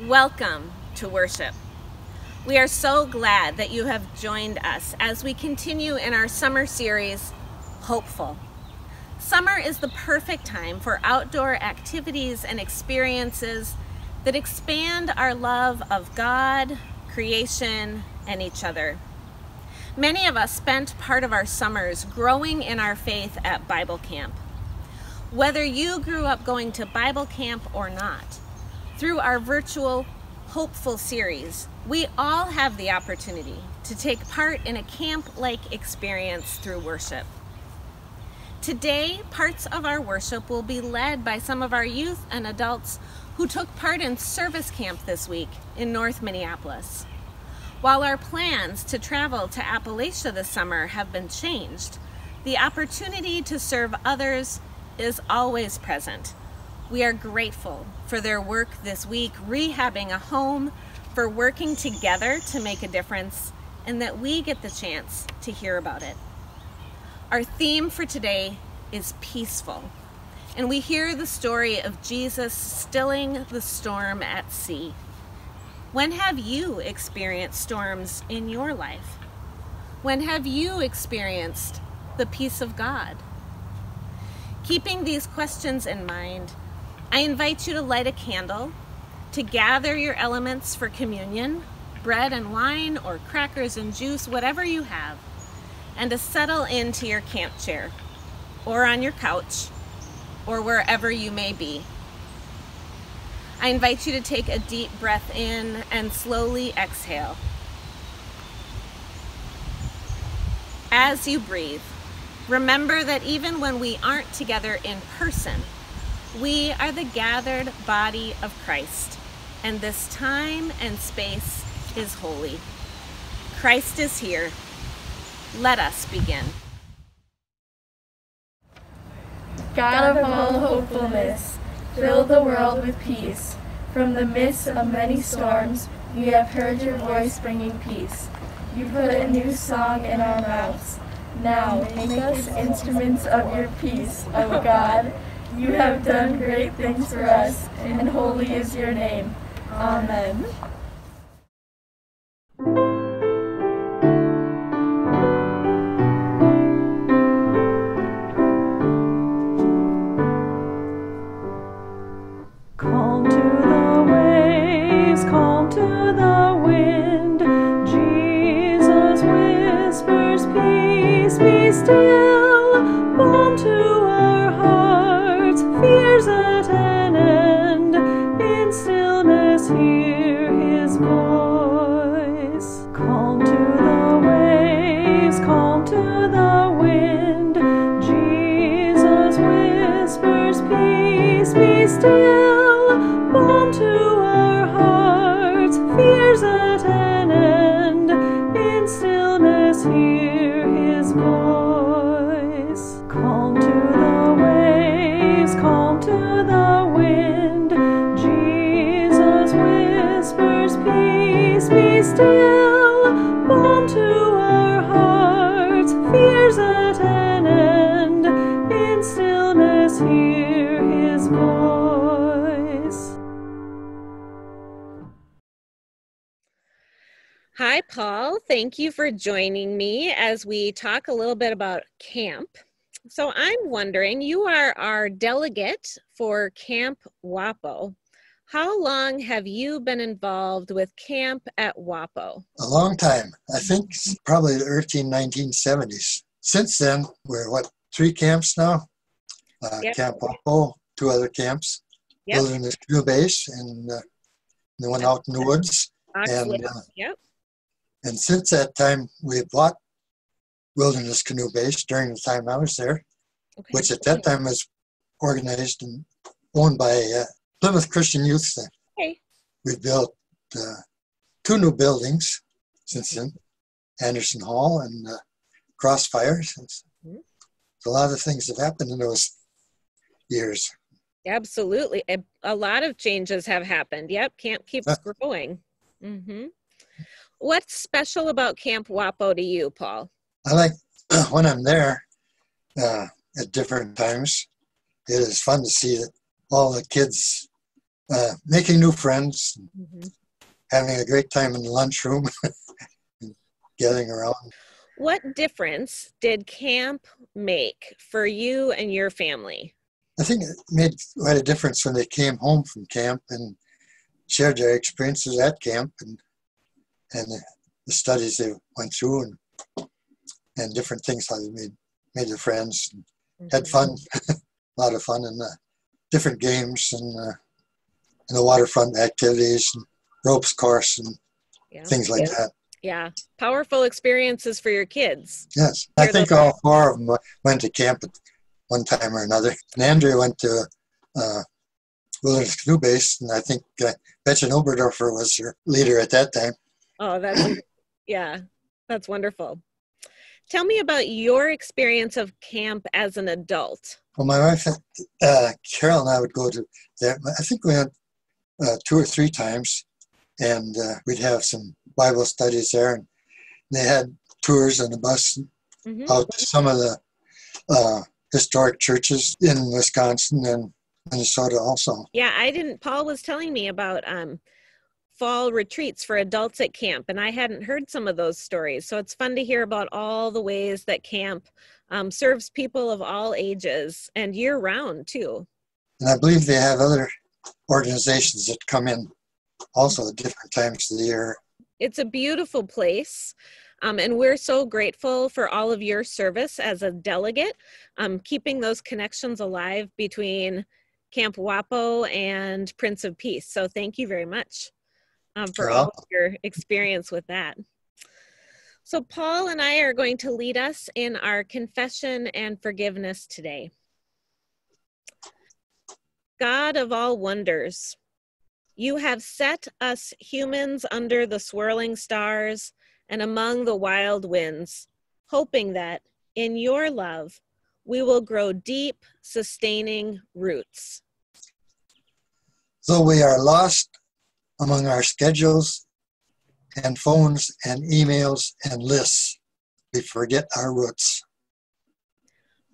Welcome to worship. We are so glad that you have joined us as we continue in our summer series, Hopeful. Summer is the perfect time for outdoor activities and experiences that expand our love of God, creation, and each other. Many of us spent part of our summers growing in our faith at Bible camp. Whether you grew up going to Bible camp or not, through our virtual Hopeful series, we all have the opportunity to take part in a camp-like experience through worship. Today, parts of our worship will be led by some of our youth and adults who took part in service camp this week in North Minneapolis. While our plans to travel to Appalachia this summer have been changed, the opportunity to serve others is always present we are grateful for their work this week, rehabbing a home, for working together to make a difference, and that we get the chance to hear about it. Our theme for today is peaceful, and we hear the story of Jesus stilling the storm at sea. When have you experienced storms in your life? When have you experienced the peace of God? Keeping these questions in mind, I invite you to light a candle, to gather your elements for communion, bread and wine, or crackers and juice, whatever you have, and to settle into your camp chair, or on your couch, or wherever you may be. I invite you to take a deep breath in and slowly exhale. As you breathe, remember that even when we aren't together in person, we are the gathered body of Christ, and this time and space is holy. Christ is here. Let us begin. God of all hopefulness, fill the world with peace. From the midst of many storms, we have heard your voice bringing peace. You put a new song in our mouths. Now make us instruments of your peace, O God. You have done great things for us, and holy is your name. Amen. Thank you for joining me as we talk a little bit about camp. So, I'm wondering, you are our delegate for Camp WAPO. How long have you been involved with camp at WAPO? A long time. I think probably the early 1970s. Since then, we're what, three camps now? Uh, yep. Camp WAPO, two other camps, yep. Wilderness Canoe Base, and uh, the one out in the woods. And uh, yep. And since that time, we bought Wilderness Canoe Base during the time I was there, okay. which at that time was organized and owned by uh, Plymouth Christian Youth Center. Okay. We built uh, two new buildings since then, Anderson Hall and uh, Crossfire. Since mm-hmm. a lot of things have happened in those years. Absolutely, a, a lot of changes have happened. Yep, camp keeps growing. Mm-hmm. What's special about Camp WAPO to you, Paul? I like when I'm there uh, at different times. It is fun to see all the kids uh, making new friends, mm-hmm. having a great time in the lunchroom, and getting around. What difference did camp make for you and your family? I think it made quite a difference when they came home from camp and shared their experiences at camp and and the, the studies they went through and and different things how they made made their friends and mm-hmm. had fun, a lot of fun and uh, different games and, uh, and the waterfront activities and ropes course and yeah. things like yeah. that. Yeah, powerful experiences for your kids. Yes, I think all four of them went to camp at one time or another. And Andrea went to uh, Wilderness Canoe Base, and I think uh, Betchen Oberdorfer was her leader at that time. Oh, that's yeah, that's wonderful. Tell me about your experience of camp as an adult. Well, my wife, uh, Carol, and I would go to there. I think we went uh, two or three times, and uh, we'd have some Bible studies there, and they had tours on the bus mm-hmm. out to some of the uh, historic churches in Wisconsin and Minnesota also. Yeah, I didn't. Paul was telling me about um, fall retreats for adults at camp, and I hadn't heard some of those stories. So it's fun to hear about all the ways that camp um, serves people of all ages and year round too. And I believe they have other organizations that come in also at different times of the year. It's a beautiful place. Um, and we're so grateful for all of your service as a delegate, um, keeping those connections alive between Camp WAPO and Prince of Peace. So thank you very much um, for all of your experience with that. So, Paul and I are going to lead us in our confession and forgiveness today. God of all wonders, you have set us humans under the swirling stars and among the wild winds, hoping that in your love we will grow deep, sustaining roots. Though we are lost among our schedules and phones and emails and lists. We forget our roots.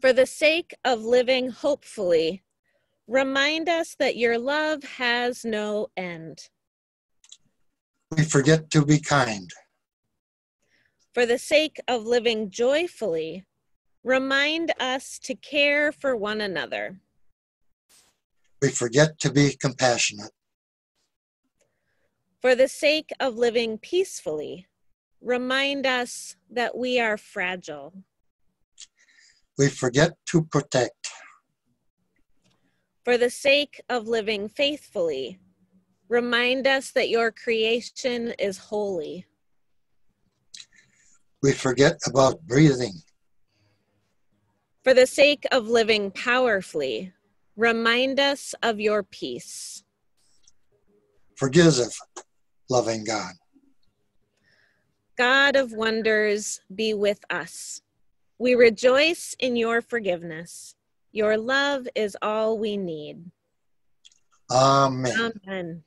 For the sake of living hopefully, remind us that your love has no end. We forget to be kind. For the sake of living joyfully, remind us to care for one another. We forget to be compassionate. For the sake of living peacefully, remind us that we are fragile. We forget to protect. For the sake of living faithfully, remind us that your creation is holy. We forget about breathing. For the sake of living powerfully, remind us of your peace. Forgive us loving God. God of wonders, be with us. We rejoice in your forgiveness. Your love is all we need. Amen. Amen.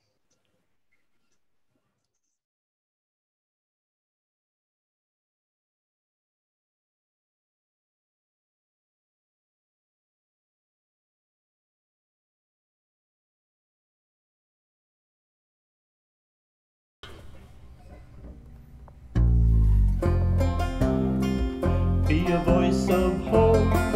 be a voice of hope.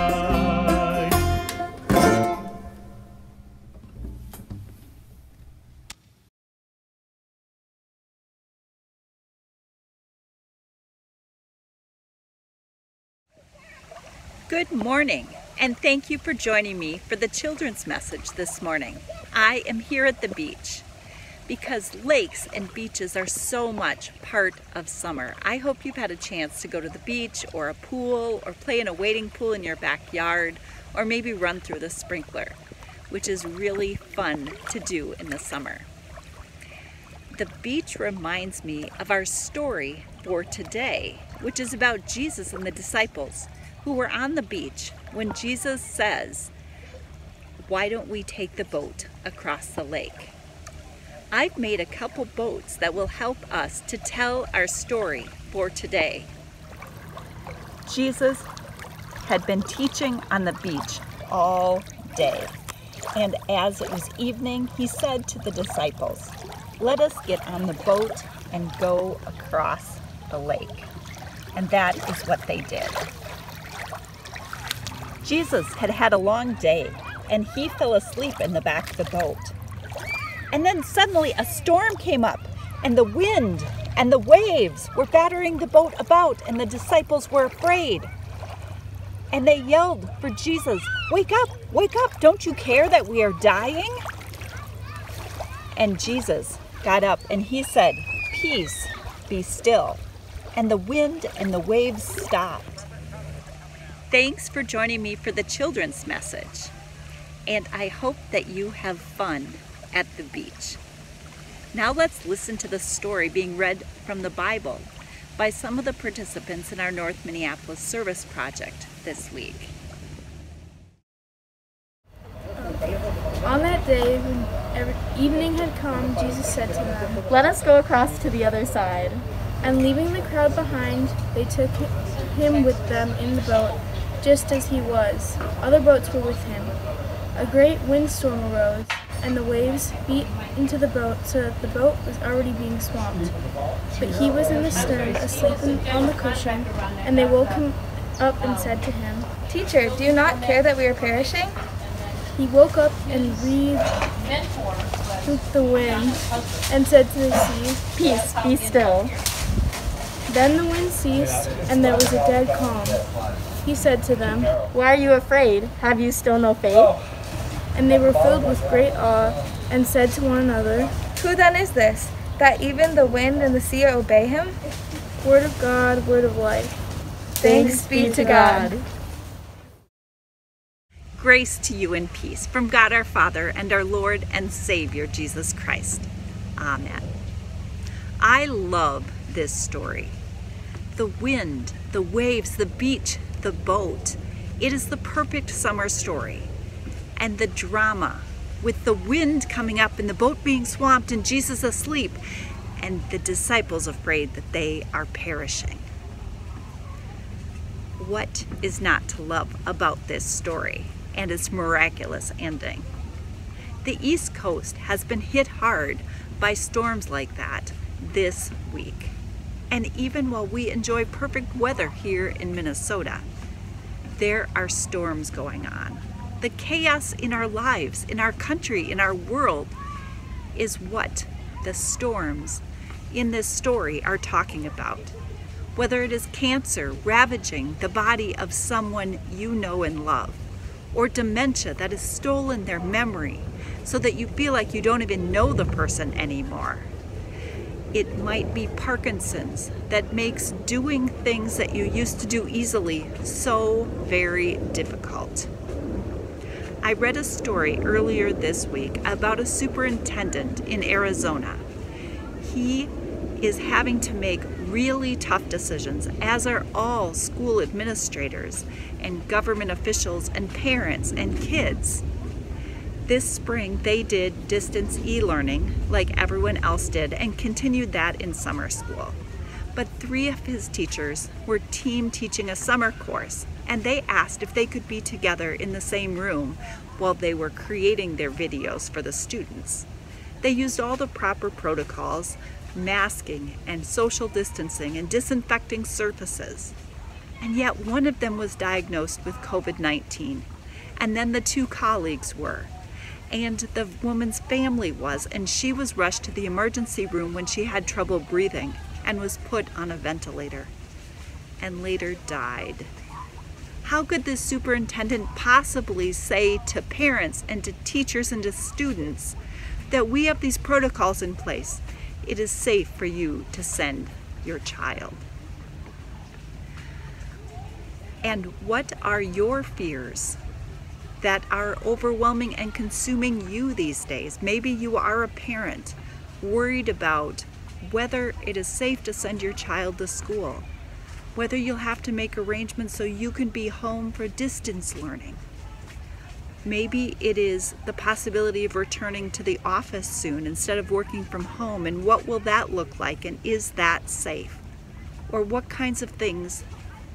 Good morning, and thank you for joining me for the children's message this morning. I am here at the beach because lakes and beaches are so much part of summer. I hope you've had a chance to go to the beach or a pool or play in a wading pool in your backyard or maybe run through the sprinkler, which is really fun to do in the summer. The beach reminds me of our story for today, which is about Jesus and the disciples who were on the beach when Jesus says, Why don't we take the boat across the lake? I've made a couple boats that will help us to tell our story for today. Jesus had been teaching on the beach all day. And as it was evening, he said to the disciples, Let us get on the boat and go across the lake. And that is what they did. Jesus had had a long day and he fell asleep in the back of the boat. And then suddenly a storm came up and the wind and the waves were battering the boat about and the disciples were afraid. And they yelled for Jesus, Wake up, wake up, don't you care that we are dying? And Jesus got up and he said, Peace, be still. And the wind and the waves stopped. Thanks for joining me for the children's message. And I hope that you have fun at the beach. Now let's listen to the story being read from the Bible by some of the participants in our North Minneapolis Service Project this week. On that day, when evening had come, Jesus said to them, Let us go across to the other side. And leaving the crowd behind, they took him with them in the boat just as he was. Other boats were with him. A great windstorm arose, and the waves beat into the boat so that the boat was already being swamped. But he was in the stern, asleep on the cushion, and they woke him up and said to him, Teacher, do you not care that we are perishing? He woke up and breathed the wind and said to the sea, Peace, be still. Then the wind ceased, and there was a dead calm. He said to them, Why are you afraid? Have you still no faith? And they were filled with great awe, and said to one another, Who then is this, that even the wind and the sea obey him? Word of God, word of life. Thanks be to God. Grace to you and peace from God our Father and our Lord and Savior Jesus Christ. Amen. I love this story the wind, the waves, the beach, the boat. It is the perfect summer story. And the drama with the wind coming up and the boat being swamped and Jesus asleep and the disciples afraid that they are perishing. What is not to love about this story and its miraculous ending? The East Coast has been hit hard by storms like that this week. And even while we enjoy perfect weather here in Minnesota, there are storms going on. The chaos in our lives, in our country, in our world is what the storms in this story are talking about. Whether it is cancer ravaging the body of someone you know and love, or dementia that has stolen their memory so that you feel like you don't even know the person anymore it might be Parkinson's that makes doing things that you used to do easily so very difficult. I read a story earlier this week about a superintendent in Arizona. He is having to make really tough decisions, as are all school administrators and government officials and parents and kids this spring they did distance e-learning like everyone else did and continued that in summer school. But three of his teachers were team teaching a summer course and they asked if they could be together in the same room while they were creating their videos for the students. They used all the proper protocols, masking and social distancing and disinfecting surfaces. And yet one of them was diagnosed with COVID-19 and then the two colleagues were and the woman's family was, and she was rushed to the emergency room when she had trouble breathing and was put on a ventilator and later died. How could this superintendent possibly say to parents and to teachers and to students that we have these protocols in place? It is safe for you to send your child. And what are your fears that are overwhelming and consuming you these days? Maybe you are a parent worried about whether it is safe to send your child to school, whether you'll have to make arrangements so you can be home for distance learning. Maybe it is the possibility of returning to the office soon instead of working from home, and what will that look like, and is that safe? Or what kinds of things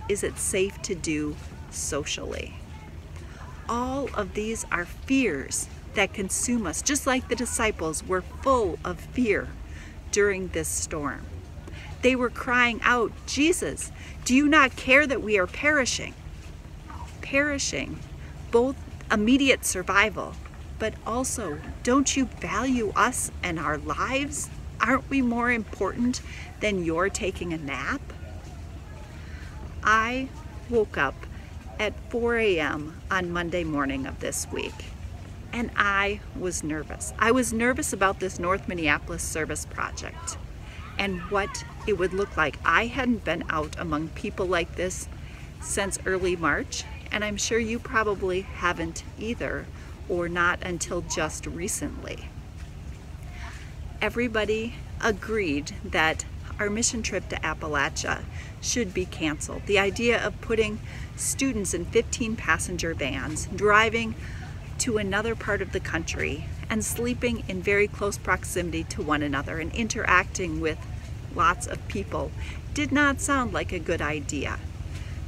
is it safe to do socially? All of these are fears that consume us, just like the disciples were full of fear during this storm. They were crying out, Jesus, do you not care that we are perishing? Perishing, both immediate survival, but also, don't you value us and our lives? Aren't we more important than your taking a nap? I woke up at 4 a.m. on Monday morning of this week and I was nervous. I was nervous about this North Minneapolis service project and what it would look like. I hadn't been out among people like this since early March, and I'm sure you probably haven't either, or not until just recently. Everybody agreed that our mission trip to Appalachia should be canceled. The idea of putting students in 15 passenger vans, driving to another part of the country, and sleeping in very close proximity to one another and interacting with lots of people did not sound like a good idea.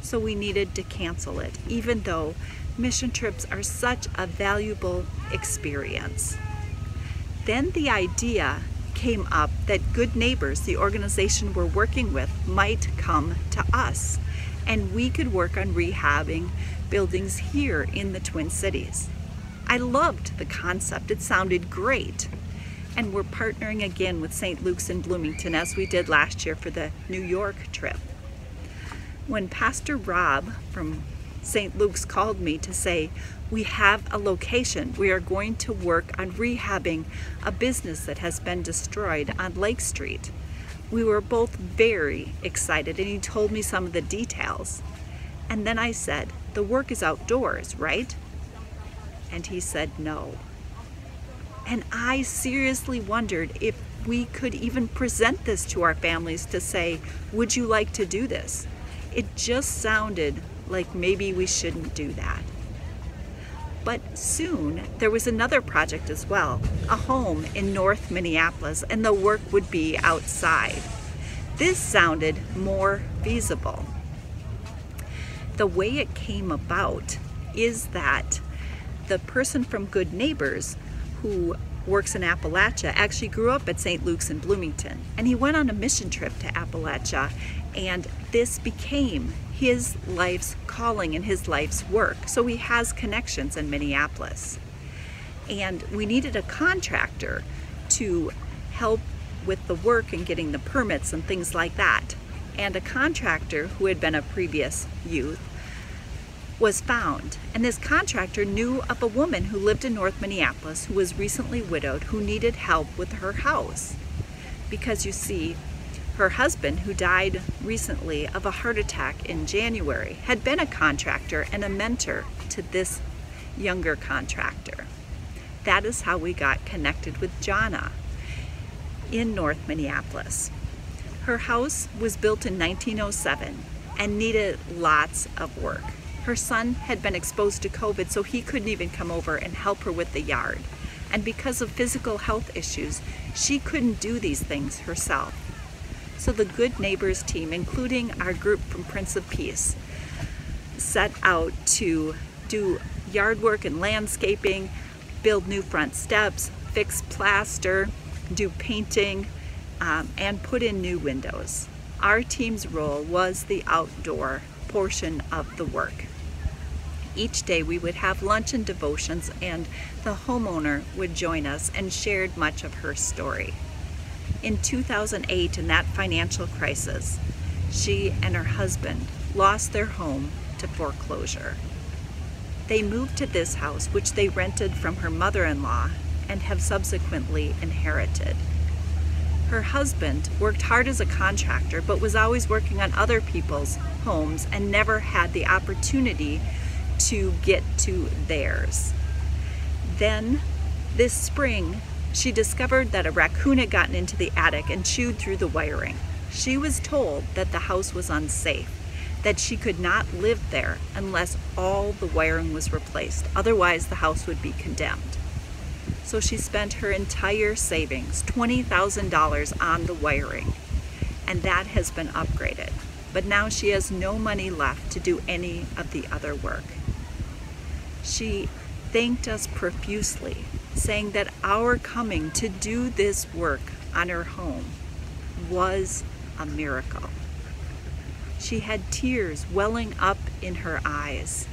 So we needed to cancel it, even though mission trips are such a valuable experience. Then the idea came up that Good Neighbors, the organization we're working with, might come to us and we could work on rehabbing buildings here in the Twin Cities. I loved the concept, it sounded great. And we're partnering again with St. Luke's in Bloomington as we did last year for the New York trip. When Pastor Rob from St. Luke's called me to say, we have a location. We are going to work on rehabbing a business that has been destroyed on Lake Street. We were both very excited, and he told me some of the details. And then I said, The work is outdoors, right? And he said, No. And I seriously wondered if we could even present this to our families to say, Would you like to do this? It just sounded like maybe we shouldn't do that. But soon there was another project as well, a home in North Minneapolis, and the work would be outside. This sounded more feasible. The way it came about is that the person from Good Neighbors who works in Appalachia actually grew up at St. Luke's in Bloomington and he went on a mission trip to Appalachia and this became his life's calling and his life's work. So he has connections in Minneapolis. And we needed a contractor to help with the work and getting the permits and things like that. And a contractor who had been a previous youth was found. And this contractor knew of a woman who lived in North Minneapolis who was recently widowed who needed help with her house. Because you see, her husband, who died recently of a heart attack in January, had been a contractor and a mentor to this younger contractor. That is how we got connected with Jana in North Minneapolis. Her house was built in 1907 and needed lots of work. Her son had been exposed to COVID, so he couldn't even come over and help her with the yard. And because of physical health issues, she couldn't do these things herself. So the Good Neighbors team, including our group from Prince of Peace, set out to do yard work and landscaping, build new front steps, fix plaster, do painting, um, and put in new windows. Our team's role was the outdoor portion of the work. Each day we would have lunch and devotions and the homeowner would join us and shared much of her story in 2008 in that financial crisis, she and her husband lost their home to foreclosure. They moved to this house, which they rented from her mother in law and have subsequently inherited. Her husband worked hard as a contractor but was always working on other people's homes and never had the opportunity to get to theirs. Then, this spring, she discovered that a raccoon had gotten into the attic and chewed through the wiring. She was told that the house was unsafe, that she could not live there unless all the wiring was replaced, otherwise, the house would be condemned. So she spent her entire savings, $20,000 on the wiring, and that has been upgraded. But now she has no money left to do any of the other work. She thanked us profusely, saying that our coming to do this work on her home was a miracle. She had tears welling up in her eyes,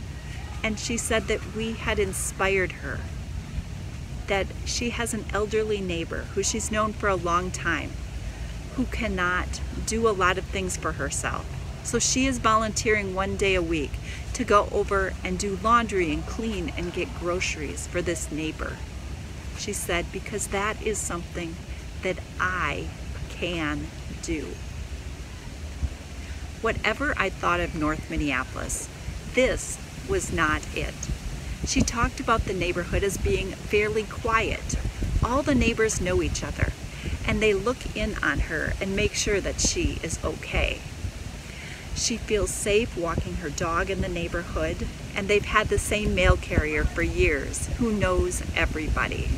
and she said that we had inspired her that she has an elderly neighbor who she's known for a long time who cannot do a lot of things for herself. So she is volunteering one day a week to go over and do laundry and clean and get groceries for this neighbor. She said, because that is something that I can do. Whatever I thought of North Minneapolis, this was not it. She talked about the neighborhood as being fairly quiet. All the neighbors know each other, and they look in on her and make sure that she is okay. She feels safe walking her dog in the neighborhood, and they've had the same mail carrier for years who knows everybody.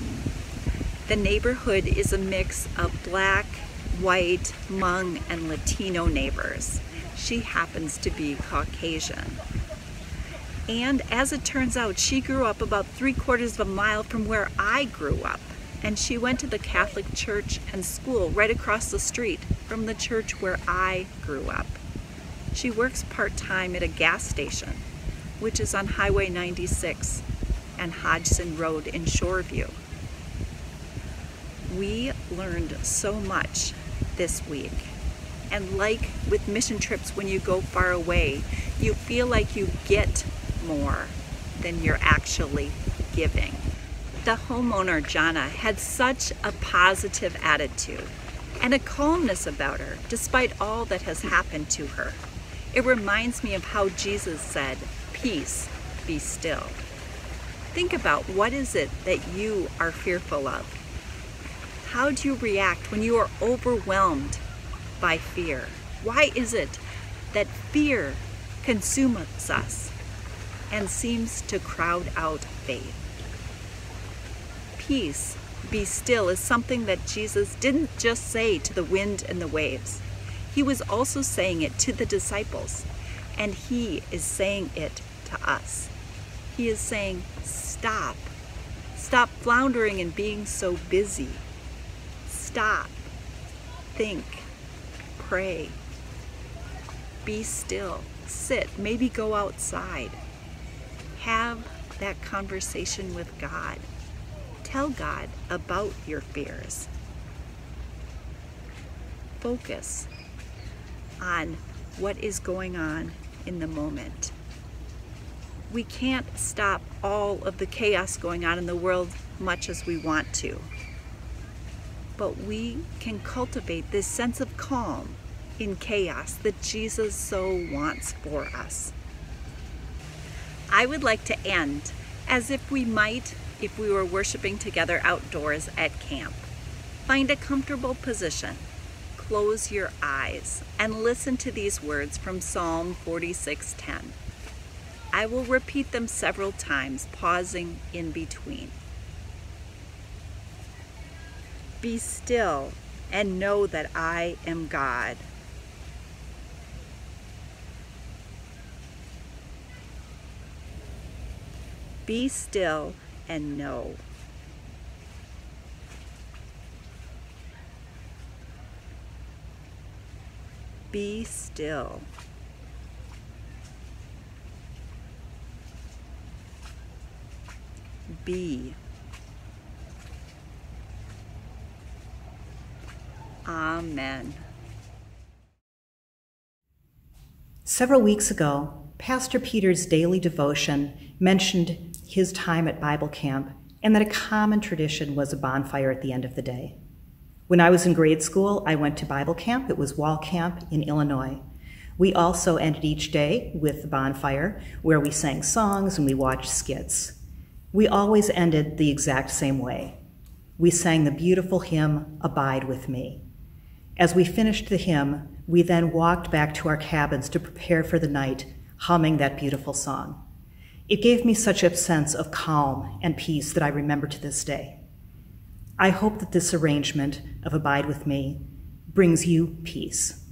The neighborhood is a mix of black, white, Hmong, and Latino neighbors. She happens to be Caucasian. And as it turns out, she grew up about three quarters of a mile from where I grew up. And she went to the Catholic church and school right across the street from the church where I grew up. She works part time at a gas station, which is on Highway 96 and Hodgson Road in Shoreview. We learned so much this week. And like with mission trips, when you go far away, you feel like you get more than you're actually giving. The homeowner, Jana, had such a positive attitude and a calmness about her despite all that has happened to her. It reminds me of how Jesus said, Peace, be still. Think about what is it that you are fearful of? How do you react when you are overwhelmed by fear? Why is it that fear consumes us? and seems to crowd out faith. Peace, be still, is something that Jesus didn't just say to the wind and the waves. He was also saying it to the disciples, and He is saying it to us. He is saying, Stop. Stop floundering and being so busy. Stop. Think. Pray. Be still. Sit. Maybe go outside have that conversation with God. Tell God about your fears. Focus on what is going on in the moment. We can't stop all of the chaos going on in the world much as we want to. But we can cultivate this sense of calm in chaos that Jesus so wants for us. I would like to end as if we might if we were worshiping together outdoors at camp. Find a comfortable position, close your eyes, and listen to these words from Psalm 46:10. I will repeat them several times, pausing in between. Be still and know that I am God. Be still and know. Be still. Be. Amen. Several weeks ago, Pastor Peter's daily devotion mentioned his time at Bible camp and that a common tradition was a bonfire at the end of the day. When I was in grade school, I went to Bible camp. It was Wall Camp in Illinois. We also ended each day with the bonfire, where we sang songs and we watched skits. We always ended the exact same way. We sang the beautiful hymn, Abide with Me. As we finished the hymn, we then walked back to our cabins to prepare for the night, humming that beautiful song. It gave me such a sense of calm and peace that I remember to this day. I hope that this arrangement of Abide with Me brings you peace.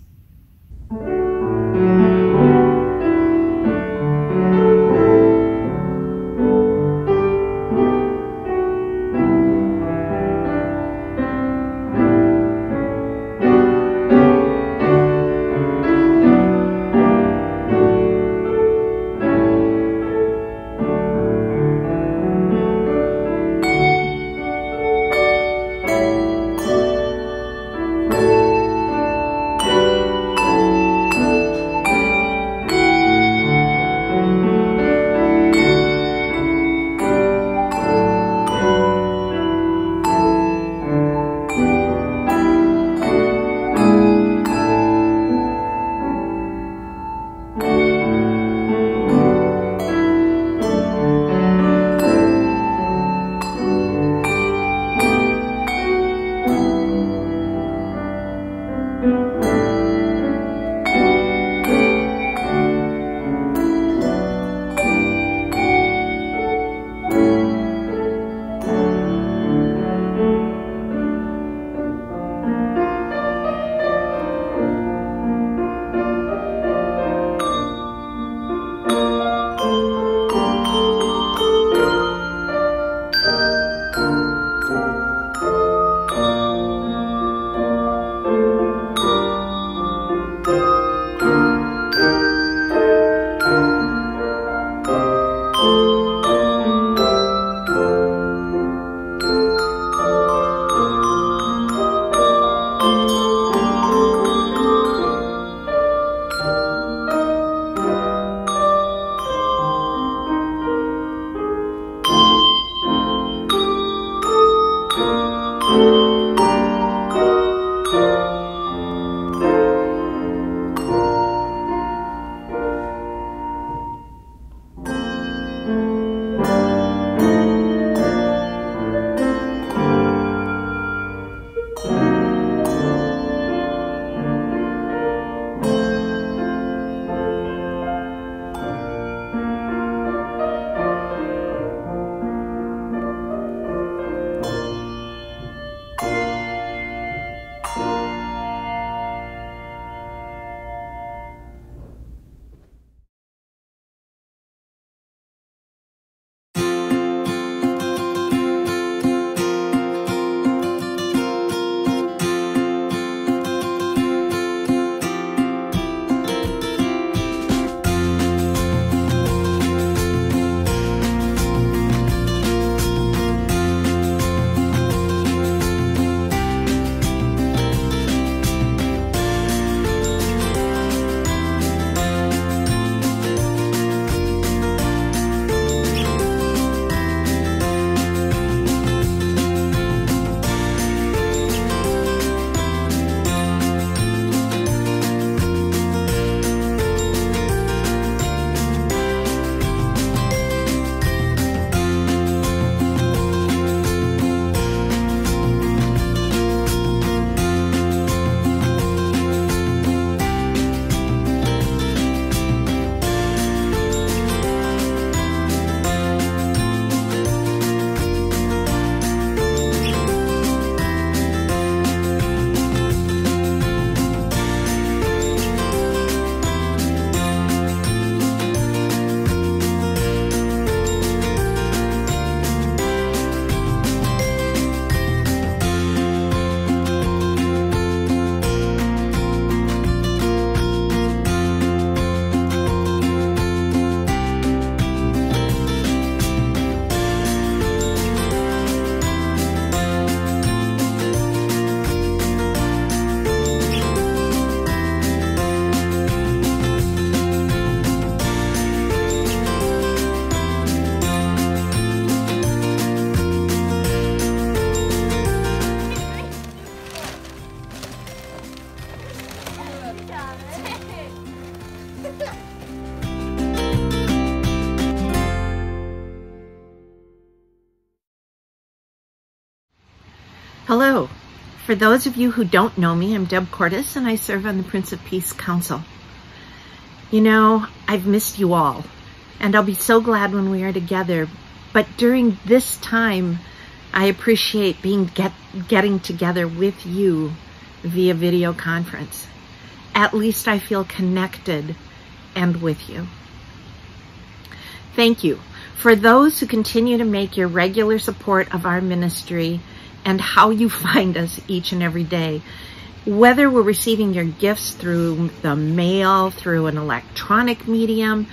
For those of you who don't know me, I'm Deb Cordes and I serve on the Prince of Peace Council. You know, I've missed you all and I'll be so glad when we are together. But during this time, I appreciate being get, getting together with you via video conference. At least I feel connected and with you. Thank you for those who continue to make your regular support of our ministry and how you find us each and every day. Whether we're receiving your gifts through the mail, through an electronic medium,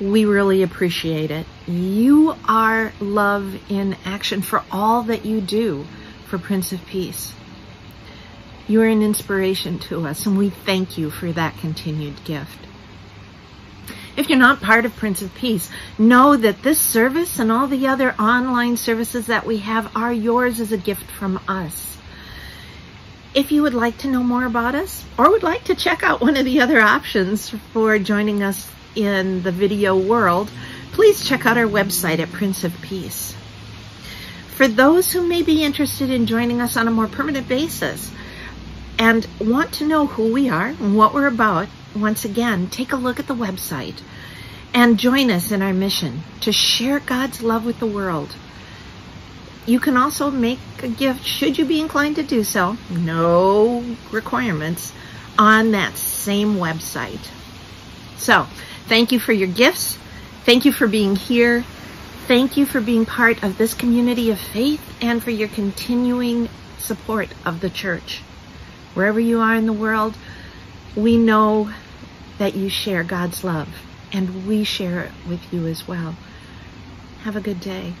we really appreciate it. You are love in action for all that you do for Prince of Peace. You are an inspiration to us, and we thank you for that continued gift. If you're not part of Prince of Peace, know that this service and all the other online services that we have are yours as a gift from us. If you would like to know more about us or would like to check out one of the other options for joining us in the video world, please check out our website at Prince of Peace. For those who may be interested in joining us on a more permanent basis and want to know who we are and what we're about, once again, take a look at the website and join us in our mission to share God's love with the world. You can also make a gift, should you be inclined to do so, no requirements, on that same website. So, thank you for your gifts. Thank you for being here. Thank you for being part of this community of faith and for your continuing support of the church. Wherever you are in the world, we know that you share God's love, and we share it with you as well. Have a good day.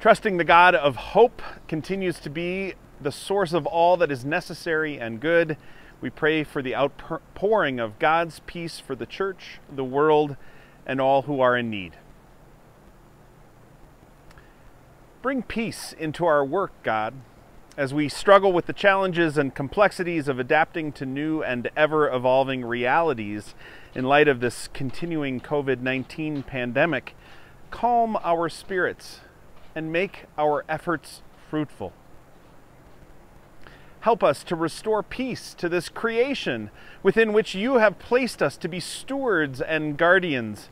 Trusting the God of hope continues to be the source of all that is necessary and good. We pray for the outpouring of God's peace for the church, the world, and all who are in need. Bring peace into our work, God, as we struggle with the challenges and complexities of adapting to new and ever evolving realities in light of this continuing COVID 19 pandemic. Calm our spirits and make our efforts fruitful. Help us to restore peace to this creation within which you have placed us to be stewards and guardians.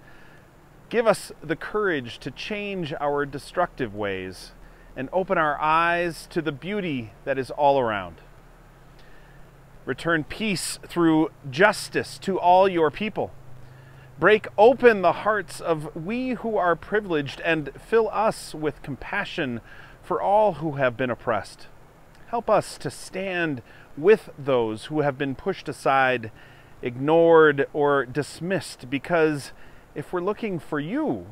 Give us the courage to change our destructive ways and open our eyes to the beauty that is all around. Return peace through justice to all your people Break open the hearts of we who are privileged and fill us with compassion for all who have been oppressed. Help us to stand with those who have been pushed aside, ignored, or dismissed, because if we're looking for you,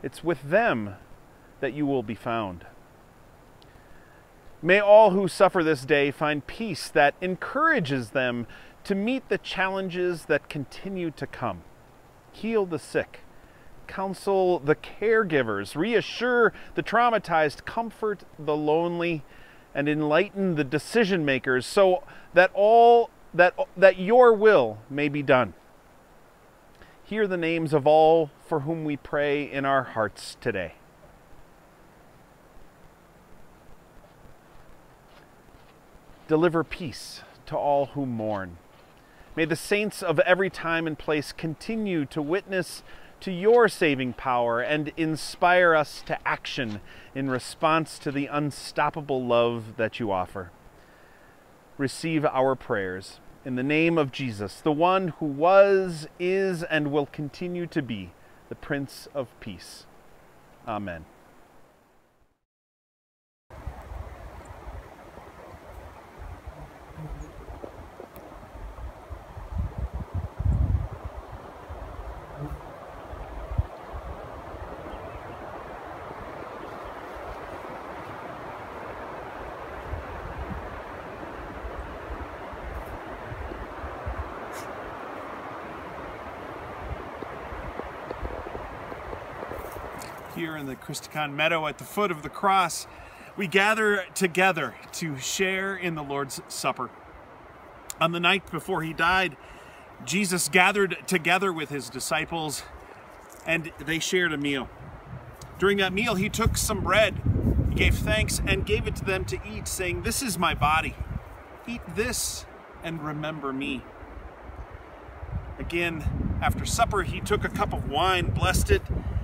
it's with them that you will be found. May all who suffer this day find peace that encourages them to meet the challenges that continue to come. Heal the sick, counsel the caregivers, reassure the traumatized, comfort the lonely, and enlighten the decision makers so that all that that your will may be done. Hear the names of all for whom we pray in our hearts today. Deliver peace to all who mourn. May the saints of every time and place continue to witness to your saving power and inspire us to action in response to the unstoppable love that you offer. Receive our prayers in the name of Jesus, the one who was, is, and will continue to be the Prince of Peace. Amen. Here in the Christikon Meadow at the foot of the cross, we gather together to share in the Lord's Supper. On the night before he died, Jesus gathered together with his disciples and they shared a meal. During that meal, he took some bread, he gave thanks, and gave it to them to eat, saying, This is my body. Eat this and remember me. Again, after supper, he took a cup of wine, blessed it,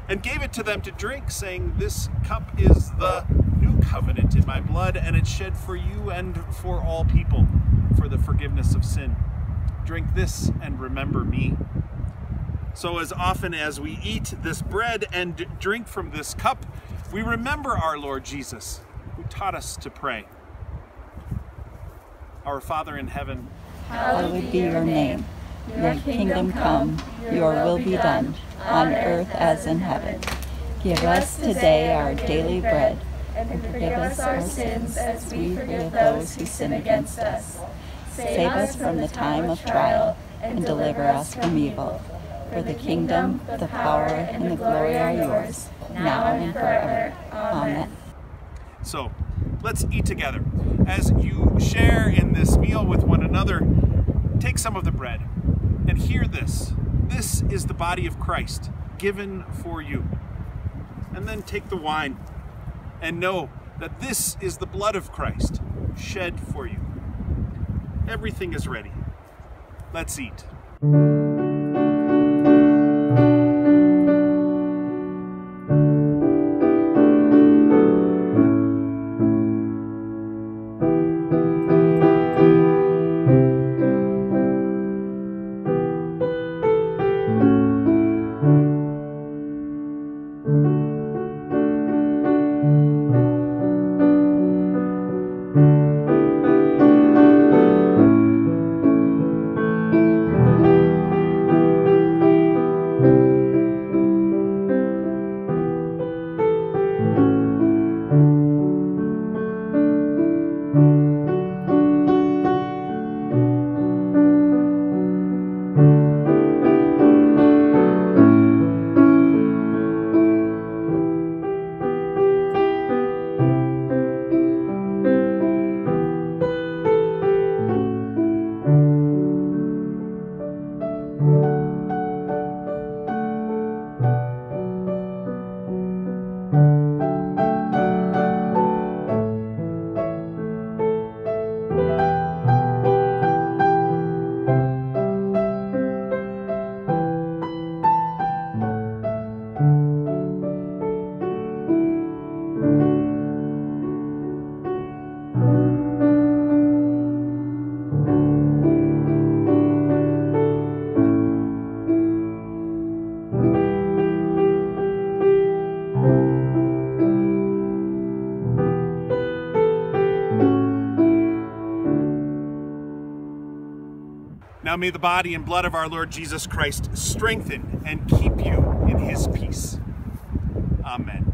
and gave it to them to drink, saying, This cup is the new covenant in my blood, and it's shed for you and for all people for the forgiveness of sin. Drink this and remember me. So, as often as we eat this bread and drink from this cup, we remember our Lord Jesus, who taught us to pray. Our Father in heaven, hallowed be your name. Your kingdom come, your will be done, on earth as in heaven. Give us today our daily bread, and forgive us our sins as we forgive those who sin against us. Save us from the time of trial, and deliver us from evil. For the kingdom, the power, and the glory are yours, now and forever. Amen. So, let's eat together. As you share in this meal with one another, take some of the bread and hear this. This is the body of Christ given for you. And then take the wine and know that this is the blood of Christ shed for you. Everything is ready. Let's eat. Now may the body and blood of our Lord Jesus Christ strengthen and keep you in his peace. Amen.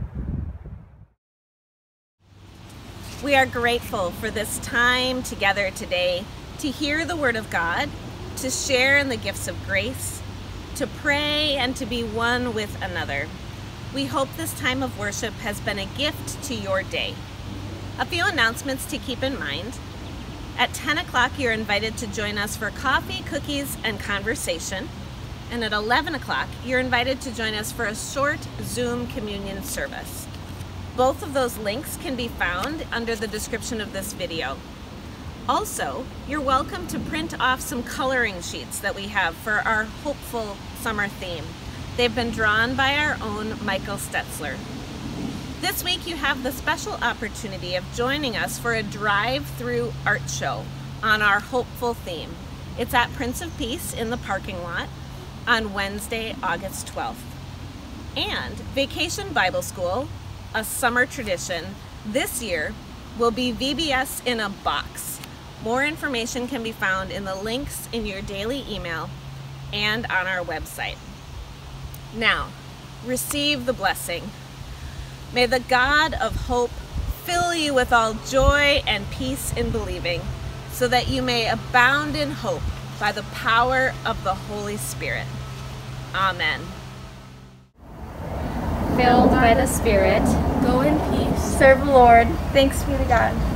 We are grateful for this time together today to hear the Word of God to share in the gifts of grace, to pray, and to be one with another. We hope this time of worship has been a gift to your day. A few announcements to keep in mind. At 10 o'clock, you're invited to join us for coffee, cookies, and conversation. And at 11 o'clock, you're invited to join us for a short Zoom communion service. Both of those links can be found under the description of this video. Also, you're welcome to print off some coloring sheets that we have for our hopeful summer theme. They've been drawn by our own Michael Stetzler. This week you have the special opportunity of joining us for a drive-through art show on our hopeful theme. It's at Prince of Peace in the parking lot on Wednesday, August 12th. And Vacation Bible School, a summer tradition, this year will be VBS in a box. More information can be found in the links in your daily email and on our website. Now, receive the blessing. May the God of hope fill you with all joy and peace in believing, so that you may abound in hope by the power of the Holy Spirit. Amen. Filled by the Spirit, Go in peace. serve the Lord. Thanks be to God.